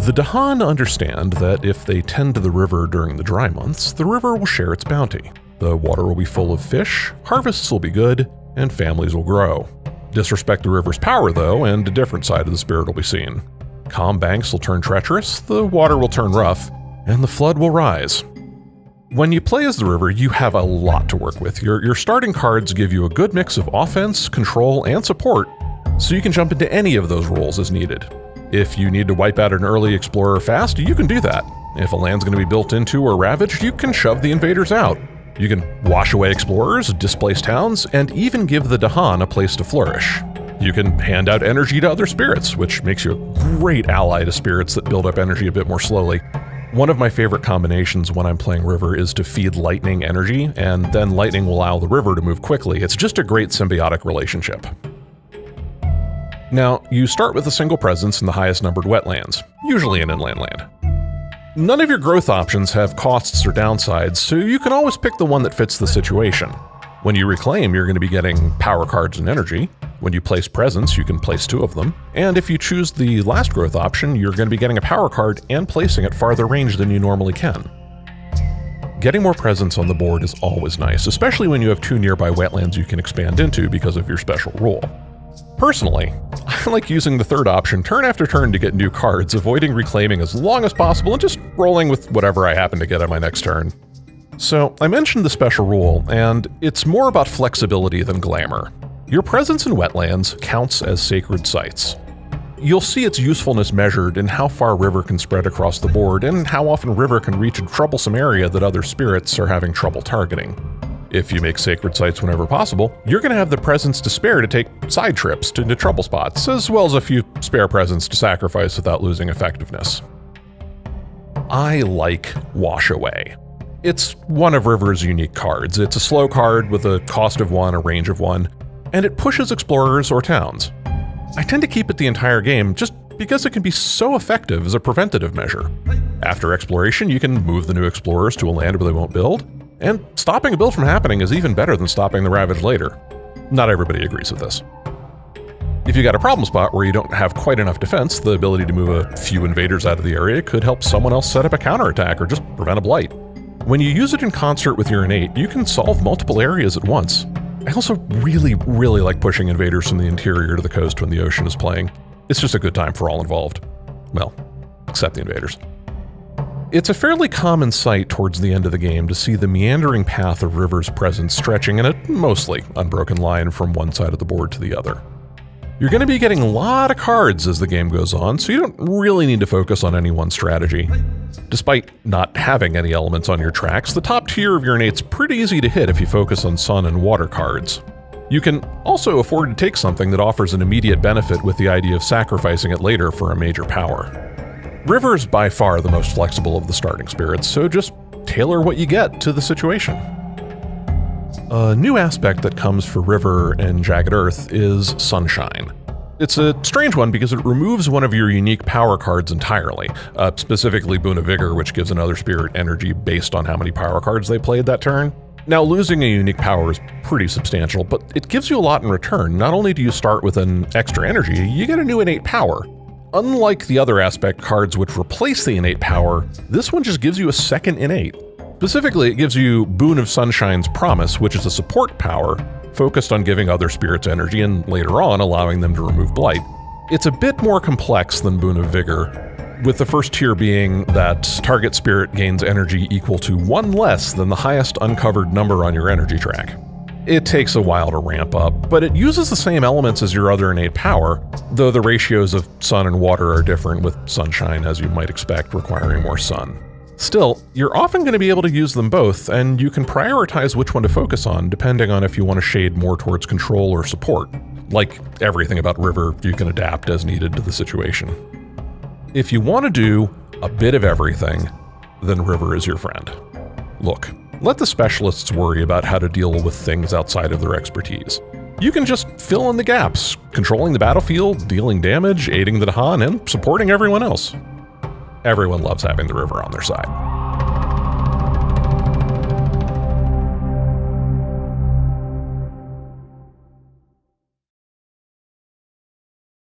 The Dahan understand that if they tend to the river during the dry months, the river will share its bounty. The water will be full of fish, harvests will be good, and families will grow. Disrespect the river's power, though, and a different side of the spirit will be seen. Calm banks will turn treacherous, the water will turn rough, and the flood will rise. When you play as the river, you have a lot to work with. Your, your starting cards give you a good mix of offense, control, and support, so you can jump into any of those roles as needed. If you need to wipe out an early explorer fast, you can do that. If a land's going to be built into or ravaged, you can shove the invaders out. You can wash away explorers, displace towns, and even give the Dahan a place to flourish. You can hand out energy to other spirits, which makes you a great ally to spirits that build up energy a bit more slowly. One of my favorite combinations when I'm playing River is to feed lightning energy, and then lightning will allow the river to move quickly. It's just a great symbiotic relationship. Now, you start with a single presence in the highest numbered wetlands, usually an inland land. None of your growth options have costs or downsides, so you can always pick the one that fits the situation. When you reclaim, you're going to be getting power cards and energy. When you place presence, you can place two of them. And if you choose the last growth option, you're going to be getting a power card and placing it farther range than you normally can. Getting more presence on the board is always nice, especially when you have two nearby wetlands you can expand into because of your special rule. Personally, I like using the third option turn after turn to get new cards, avoiding reclaiming as long as possible and just rolling with whatever I happen to get on my next turn. So, I mentioned the special rule, and it's more about flexibility than glamour. Your presence in wetlands counts as sacred sites. You'll see its usefulness measured in how far river can spread across the board and how often river can reach a troublesome area that other spirits are having trouble targeting. If you make sacred sites whenever possible, you're going to have the presence to spare to take side trips to, trouble spots, as well as a few spare presence to sacrifice without losing effectiveness. I like Wash Away. It's one of River's unique cards. It's a slow card with a cost of one, a range of one, and it pushes explorers or towns. I tend to keep it the entire game just because it can be so effective as a preventative measure. After exploration, you can move the new explorers to a land where they won't build, and stopping a build from happening is even better than stopping the Ravage later. Not everybody agrees with this. If you got a problem spot where you don't have quite enough defense, the ability to move a few invaders out of the area could help someone else set up a counterattack or just prevent a blight. When you use it in concert with your innate, you can solve multiple areas at once. I also really, really like pushing invaders from the interior to the coast when the ocean is playing. It's just a good time for all involved. Well, except the invaders. It's a fairly common sight towards the end of the game to see the meandering path of River's presence stretching in a mostly unbroken line from one side of the board to the other. You're going to be getting a lot of cards as the game goes on, so you don't really need to focus on any one strategy. Despite not having any elements on your tracks, the top tier of your innate's pretty easy to hit if you focus on sun and water cards. You can also afford to take something that offers an immediate benefit with the idea of sacrificing it later for a major power. River's by far the most flexible of the starting spirits, so just tailor what you get to the situation. A new aspect that comes for River and Jagged Earth is Sunshine. It's a strange one because it removes one of your unique power cards entirely, uh, specifically Boon of Vigor, which gives another spirit energy based on how many power cards they played that turn. Now, losing a unique power is pretty substantial, but it gives you a lot in return. Not only do you start with an extra energy, you get a new innate power, Unlike the other aspect cards which replace the innate power, this one just gives you a second innate. Specifically, it gives you Boon of Sunshine's Promise, which is a support power focused on giving other spirits energy and later on allowing them to remove blight. It's a bit more complex than Boon of Vigor, with the first tier being that target spirit gains energy equal to one less than the highest uncovered number on your energy track. It takes a while to ramp up, but it uses the same elements as your other innate power, though the ratios of sun and water are different, with sunshine, as you might expect, requiring more sun. Still, you're often going to be able to use them both, and you can prioritize which one to focus on depending on if you want to shade more towards control or support. Like everything about River, you can adapt as needed to the situation. If you want to do a bit of everything, then River is your friend. Look, let the specialists worry about how to deal with things outside of their expertise. You can just fill in the gaps, controlling the battlefield, dealing damage, aiding the Dahan, and supporting everyone else. Everyone loves having the river on their side.